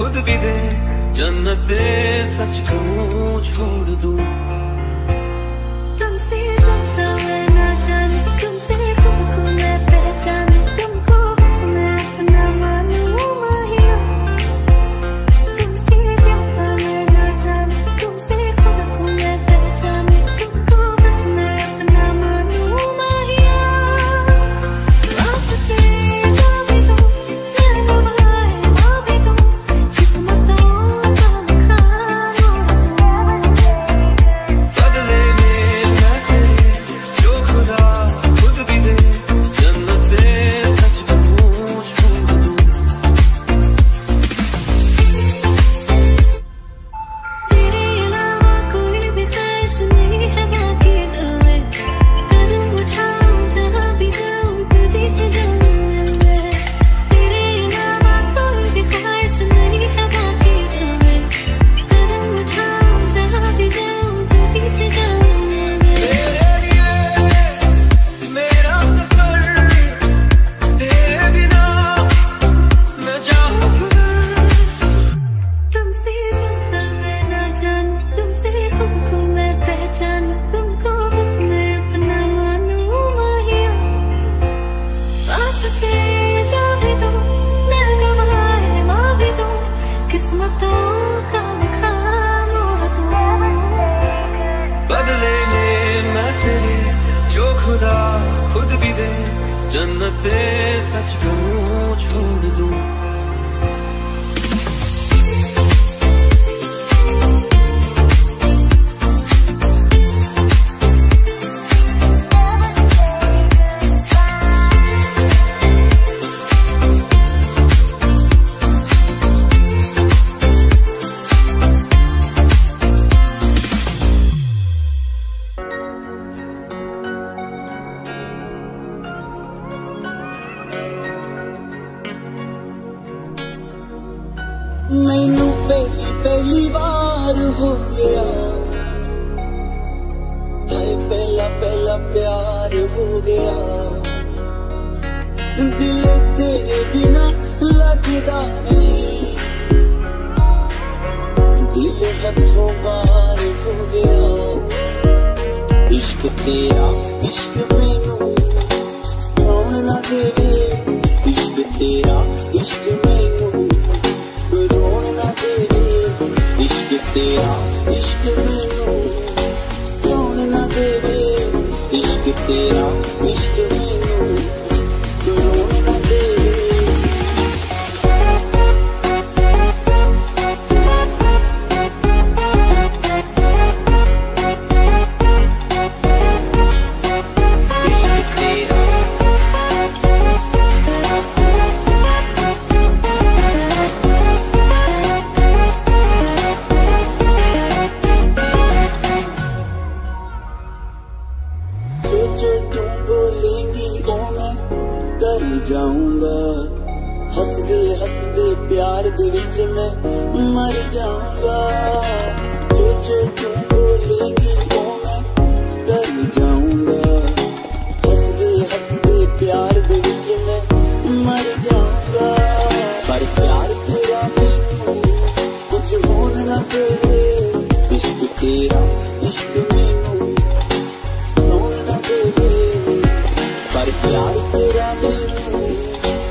खुद भी दे जन्नत सच क्यों छोड़ दूँ। पे सच कहूँ छोड़ दूँ हो गया। दिल तेरे बिना लगदा नहीं। दिल हथों बार हो गया। इश्क तेरा, इश्क मेरा।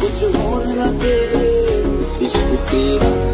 कुछ होने ना तेरे इश्क तेरा।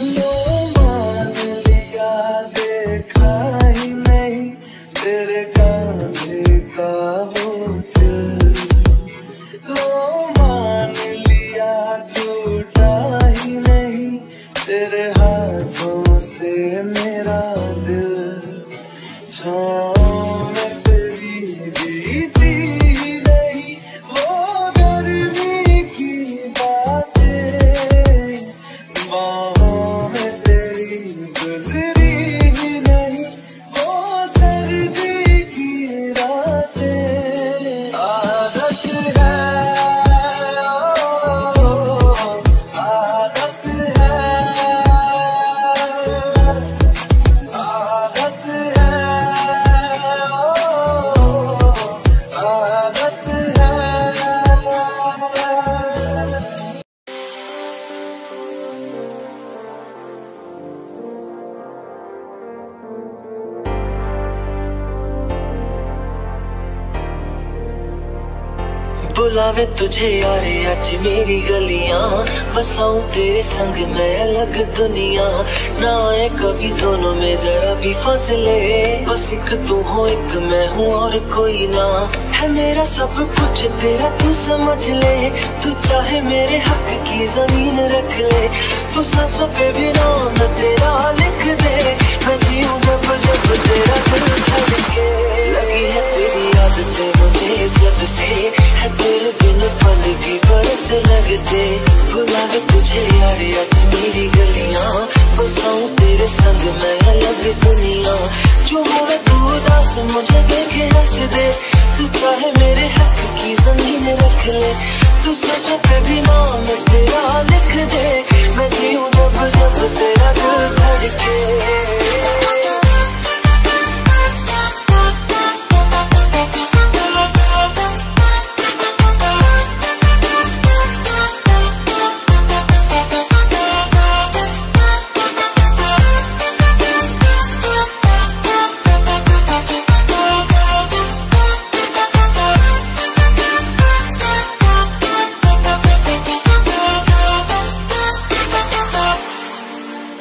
No बुलावे तुझे यारे आज मेरी गलियाँ। बसाऊं तेरे संग मैं अलग दुनिया। ना आए कभी दोनों में जरा भी फसले। बस एक तू हो, एक मैं हूँ और कोई ना। है मेरा सब कुछ, तेरा तू समझ ले। तू चाहे मेरे हक की ज़मीन रख ले। तू सांसों पे भी नाम तेरा लिख दे। मैं जीऊं जब जब में तुझे यार अच मेरी गलियाँ। बसाऊं तेरे संग मैं अलग दुनिया। जो मेरा तू उदास, मुझे देखे हंस दे तू चाहे मेरे हक की ज़मीन रख ले। तू सजा पे नाम तेरा लिख दे। मैं जीऊं जब जब तेरा दिल धड़के।